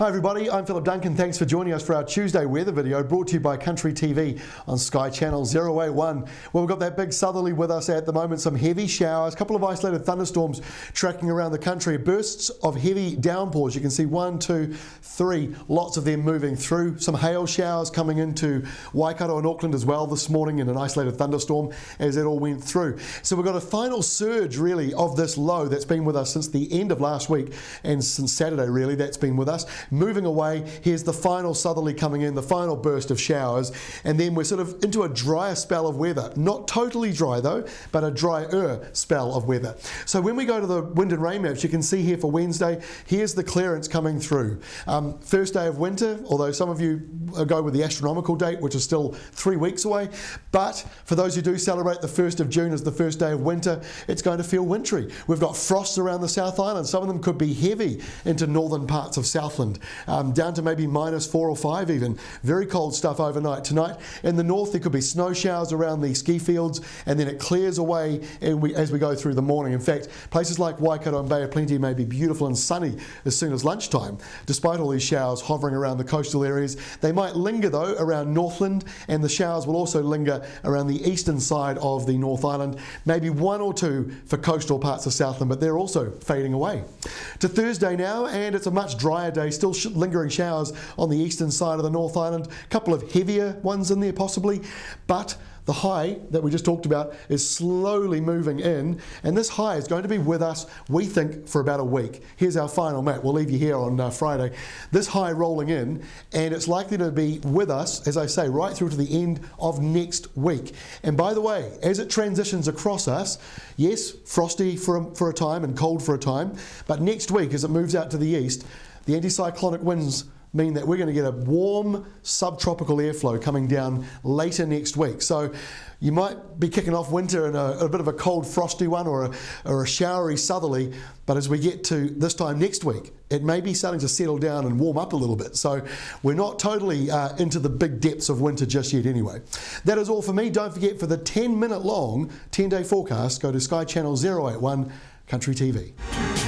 Hi everybody, I'm Philip Duncan. Thanks for joining us for our Tuesday weather video brought to you by Country TV on Sky Channel 081. Well, we've got that big southerly with us at the moment, some heavy showers, a couple of isolated thunderstorms tracking around the country, bursts of heavy downpours. You can see one, two, three, lots of them moving through. Some hail showers coming into Waikato and Auckland as well this morning in an isolated thunderstorm as it all went through. So we've got a final surge really of this low that's been with us since the end of last week and since Saturday really that's been with us moving away. Here's the final southerly coming in, the final burst of showers, and then we're sort of into a drier spell of weather. Not totally dry though, but a drier spell of weather. So when we go to the wind and rain maps, you can see here for Wednesday, here's the clearance coming through. Um, first day of winter, although some of you go with the astronomical date, which is still three weeks away, but for those who do celebrate the 1st of June as the first day of winter, it's going to feel wintry. We've got frosts around the South Island. Some of them could be heavy into northern parts of Southland um, down to maybe minus four or five even. Very cold stuff overnight. Tonight in the north, there could be snow showers around the ski fields, and then it clears away we, as we go through the morning. In fact, places like Waikato and Bay of Plenty may be beautiful and sunny as soon as lunchtime, despite all these showers hovering around the coastal areas. They might linger though around Northland, and the showers will also linger around the eastern side of the North Island. Maybe one or two for coastal parts of Southland, but they're also fading away. To Thursday now, and it's a much drier day, still lingering showers on the eastern side of the North Island. A couple of heavier ones in there possibly, but the high that we just talked about is slowly moving in, and this high is going to be with us, we think, for about a week. Here's our final map. We'll leave you here on uh, Friday. This high rolling in, and it's likely to be with us, as I say, right through to the end of next week. And by the way, as it transitions across us, yes, frosty for a, for a time and cold for a time, but next week, as it moves out to the east, the anticyclonic winds mean that we're going to get a warm subtropical airflow coming down later next week. So you might be kicking off winter in a, a bit of a cold, frosty one or a, or a, showery southerly, but as we get to this time next week, it may be starting to settle down and warm up a little bit. So we're not totally uh, into the big depths of winter just yet anyway. That is all for me. Don't forget for the 10 minute long 10 day forecast, go to Sky Channel 081 Country TV.